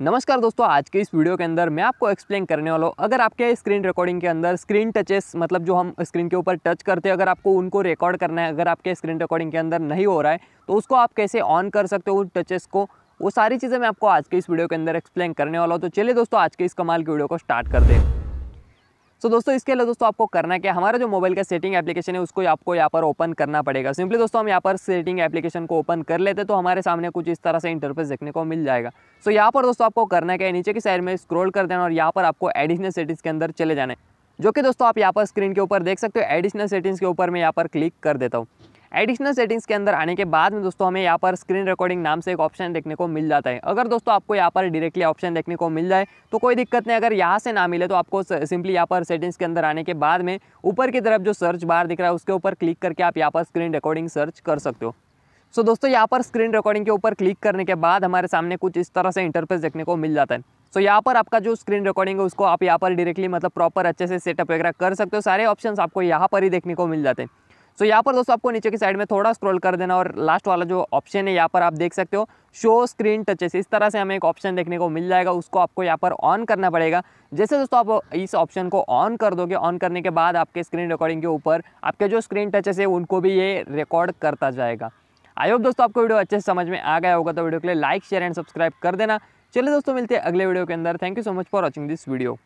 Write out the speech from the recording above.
नमस्कार दोस्तों, आज के इस वीडियो के अंदर मैं आपको एक्सप्लेन करने वाला हूँ। अगर आपके स्क्रीन रिकॉर्डिंग के अंदर स्क्रीन टचेस मतलब जो हम स्क्रीन के ऊपर टच करते हैं, अगर आपको उनको रिकॉर्ड करना है, अगर आपके स्क्रीन रिकॉर्डिंग के अंदर नहीं हो रहा है तो उसको आप कैसे ऑन कर सकते हो उन टचेस को, वो सारी चीज़ें मैं आपको आज के इस वीडियो के अंदर एक्सप्लेन करने वाला हूँ। तो चलिए दोस्तों, आज के इस कमाल की वीडियो को स्टार्ट कर दें तो दोस्तों, इसके लिए दोस्तों आपको करना क्या हमारा जो मोबाइल का सेटिंग एप्लीकेशन है, उसको आपको यहाँ पर ओपन करना पड़ेगा। सिंपली दोस्तों, हम यहाँ पर सेटिंग एप्लीकेशन को ओपन कर लेते तो हमारे सामने कुछ इस तरह से इंटरफेस देखने को मिल जाएगा। सो यहाँ पर दोस्तों आपको करना क्या है नीचे की साइड में स्क्रोल कर देना और यहाँ पर आपको एडिशनल सेटिंग्स के अंदर चले जाने जो कि दोस्तों आप यहाँ पर स्क्रीन के ऊपर देख सकते हो एडिशनल सेटिंग्स के ऊपर मैं यहाँ पर क्लिक कर देता हूँ। एडिशनल सेटिंग्स के अंदर आने के बाद में दोस्तों हमें यहाँ पर स्क्रीन रिकॉर्डिंग नाम से एक ऑप्शन देखने को मिल जाता है। अगर दोस्तों आपको यहाँ पर डायरेक्टली ऑप्शन देखने को मिल जाए तो कोई दिक्कत नहीं। अगर यहाँ से ना मिले तो आपको सिंपली यहाँ पर सेटिंग्स के अंदर आने के बाद में ऊपर की तरफ़ जो सर्च बार दिख रहा है उसके ऊपर क्लिक करके आप यहाँ पर स्क्रीन रिकॉर्डिंग सर्च कर सकते हो। सो so, दोस्तों यहाँ पर स्क्रीन रिकॉर्डिंग के ऊपर क्लिक करने के बाद हमारे सामने कुछ इस तरह से इंटरफेस देखने को मिल जाता है। सो so, यहाँ पर आपका जो स्क्रीन रिकॉर्डिंग है उसको आप यहाँ पर डायरेक्टली मतलब प्रॉपर अच्छे से सेटअप वगैरह कर सकते हो। सारे ऑप्शंस आपको यहाँ पर ही देखने को मिल जाते हैं। सो यहाँ पर दोस्तों आपको नीचे की साइड में थोड़ा स्क्रॉल कर देना और लास्ट वाला जो ऑप्शन है, यहाँ पर आप देख सकते हो शो स्क्रीन टचेस इस तरह से हमें एक ऑप्शन देखने को मिल जाएगा, उसको आपको यहाँ पर ऑन करना पड़ेगा। जैसे दोस्तों आप इस ऑप्शन को ऑन कर दोगे ऑन करने के बाद आपके स्क्रीन रिकॉर्डिंग के ऊपर आपके जो स्क्रीन टचेस है, उनको भी ये रिकॉर्ड करता जाएगा। आई होप दोस्तों आपको वीडियो अच्छे से समझ में आ गया होगा तो वीडियो के लिए लाइक शेयर एंड सब्सक्राइब कर देना। चलिए दोस्तों मिलते हैं अगले वीडियो के अंदर। Thank you so much for watching this video